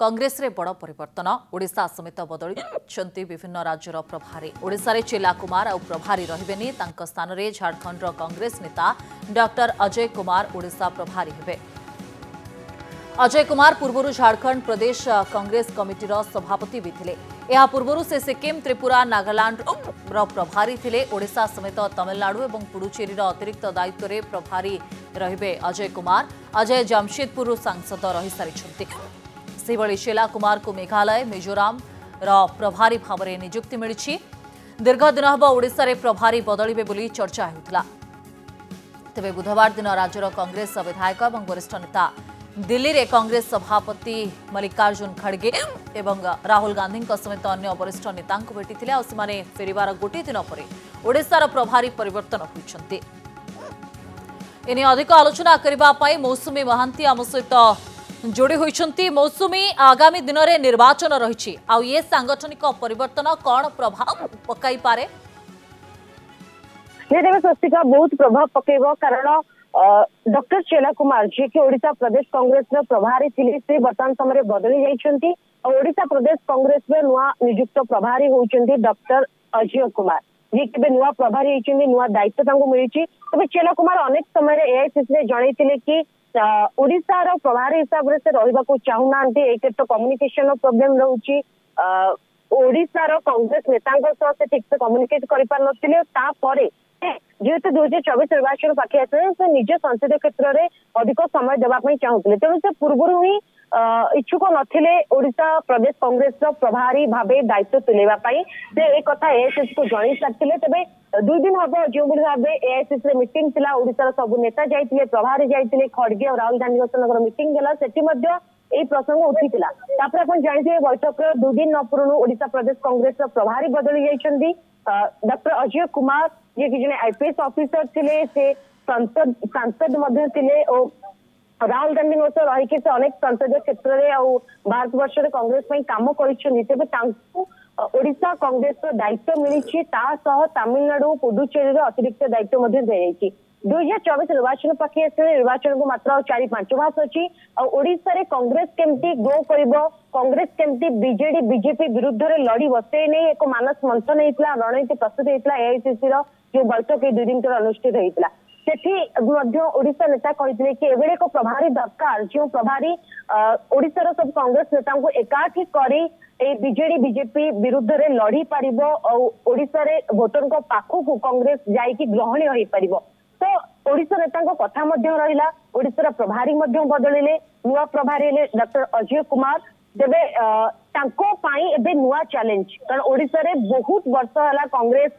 कंग्रेस रे बड़ परिवर्तन ओडा समेत बदली विभिन्न राज्यर प्रभारी ओडार चिला कुमार आ प्रभारी रे स्थान में झारखंड कंग्रेस नेता डर अजय कुमार ओडा प्रभारी अजय कुमार पूर्व झारखंड प्रदेश कंग्रेस कमिटी सभापति भी थे या पूर्व से सिक्किम त्रिपुरा नागालांड प्रभारी थे ओडा समेत तमिलनाडु और पुडुचेरी अतिरिक्त दायित्व में प्रभारी रे अजय कुमार अजय जमशेदपुर सांसद रही सारी सेवली शेला कुमार को मेघालय मिजोराम प्रभारी भाव में निजुक्ति मिली दीर्घ दिन हम ओडार प्रभारी बदलवे चर्चा होता तेज बुधवार दिन राज्यर कंग्रेस विधायक और वरिष्ठ नेता दिल्ली में कंग्रेस सभापति मल्लिकार्जुन खड़गे एवं राहुल गांधी समेत अन्य वरिष्ठ नेता भेटी और से फेर गोटे दिन पर प्रभारी पर इन अधिक आलोचना करने मौसुमी महांती आम सहित जोड़ी होती मौसुमी आगामी दिन में निर्वाचन रही ये सांगठनिक प्रभाव पकाई बहुत प्रभाव पकेब कारण चेला कुमार जी ओडा प्रदेश कांग्रेस प्रभारी थी से बर्तमान समय बदली जाइंटा प्रदेश कंग्रेस नुआ निजुक्त प्रभारी होती डॉक्टर अजय कुमार ये के नुआ प्रभारी नुआ दायित्व मिली तेज चेला कुमार अनेक समय एआईसी जनई कि ଓଡ଼ିଶାର ପ୍ରଭାର ହିସାବରେ ସେ ରହିବାକୁ ଚାହୁଁନାହାନ୍ତି ଏଇଥିରେ ତ ର ପ୍ରୋବ୍ଲେମ ରହୁଛି ଓଡ଼ିଶାର କଂଗ୍ରେସ ନେତାଙ୍କ ସହ ସେ ଠିକ୍ ସେ କମ୍ୟୁନିକେଟ୍ କରିପାରୁନଥିଲେ ତାପରେ ᱡᱩᱛ 2024 নির্বাচন বাকি আছে সেই নিজ সংসদ ক্ষেত্র রে অধিক সময় দেবা পই চাউতুলে তebe পূর্বর হই ইচ্ছুকো নথিলে ওড়িশা প্রদেশ কংগ্রেসৰ প্ৰভারী ভাবে দায়িত্ব সুনেবা পই সেই এ কথা এএসএস কো জনাই সাকtile তebe দুই দিন হবা যিউৰ ভাবে এএসএস ৰ মিটিং ছিলা ওড়িশাৰ সব নেতা যাইtile প্ৰভারী যাইtile খড়গিয়া আৰু ৰাউল গান্ধী নগৰৰ মিটিং গিলা সেইতি মধ্য এই প্ৰসংগ উঠিপিলা তাৰ পাৰ आपण যাইছে বৈঠক দুই দিন নপৰুৱা ওড়িশা প্ৰদেশ কংগ্রেসৰ প্ৰভারী બદলি গৈ যাইছந்தி ডক্টৰ অজিয় কুমাৰ ଯିଏକି ଜଣେ ଆଇପିଏସ୍ ଅଫିସର ଥିଲେ ସେ ସାଂସଦ ସାଂସଦ ମଧ୍ୟ ଥିଲେ ଓ ରାହୁଲ ଗାନ୍ଧୀ ମଧ୍ୟ ରହିକି ସେ ଅନେକ ସଂସଦୀୟ କ୍ଷେତ୍ରରେ ଆଉ ଭାରତ ବର୍ଷରେ କଂଗ୍ରେସ ପାଇଁ କାମ କରିଛନ୍ତି ତେବେ ତାଙ୍କୁ ଓଡିଶା କଂଗ୍ରେସର ଦାୟିତ୍ୱ ମିଳିଛି ତା ସହ ତାମିଲନାଡୁ ପୁଡୁଚେରୀର ଅତିରିକ୍ତ ଦାୟିତ୍ୱ ମଧ୍ୟ ଦିଆଯାଇଛି ଦୁଇ ହଜାର ଚବିଶ ନିର୍ବାଚନ ପାଖେଇ ଆସିଲେ ନିର୍ବାଚନକୁ ମାତ୍ର ଆଉ ଚାରି ପାଞ୍ଚ ମାସ ଅଛି ଆଉ ଓଡିଶାରେ କଂଗ୍ରେସ କେମିତି ଗ୍ରୋ କରିବ କଂଗ୍ରେସ କେମିତି ବିଜେଡି ବିଜେପି ବିରୁଦ୍ଧରେ ଲଢିବ ସେ ନେଇ ଏକ ମାନସ ମନ୍ଥନ ହେଇଥିଲା ରଣନୀତି ପ୍ରସ୍ତୁତ ହେଇଥିଲା ଏଆଇସିସିର जो बैठक दुई दिन तरह अनुषित होता सेशा नेता एवं एक प्रभारी दरकार जो प्रभारी ओडार सब कंग्रेस नेता एकाठी कर जेडी बीजेपी विरुद्ध रे लड़ी पार और भोटर पाखक कंग्रेस जाकि ग्रहणीय हो पार तो ओडा नेता कथा रहा ओडार प्रभारी बदलें नुआ प्रभारी डॉक्टर अजय कुमार तेरे अः नुआ चैलेंज कारण ओडा बहुत वर्ष है कंग्रेस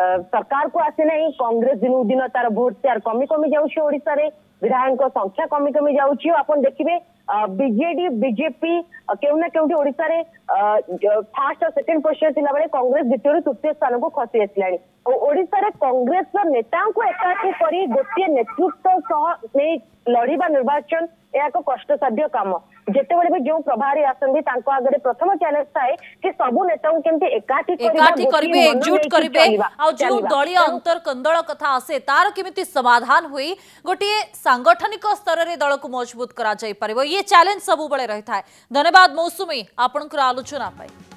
सरकार को आसी ना कांग्रेस दिन दिन तार भोट सेयार कमी कमी जाशार विधायक संख्या कमी कमी जाए आप देखिए बीजेडी बीजेपी क्यों ना क्योंठी फास्ट और सेकेंड पोजिशन थी बेले कंग्रेस द्वितीय तृतीय स्थान को खसी आसार कंग्रेस नेता एकाठी कर गोटे नेतृत्व सह निर्वाचन यह कष्टाध्य कम जिते भी जो प्रभारी आसती आगे प्रथम चैलेंज थाए कि सब नेता एकाठी कर दलय अंतरकंद आसे तार कमी समाधान हुई गोटे सांगठनिक स्तर में दल को मजबूत करा कर ये चैलेंज सब बड़े रही है धन्यवाद मौसुमी आपण আলোচনা পায়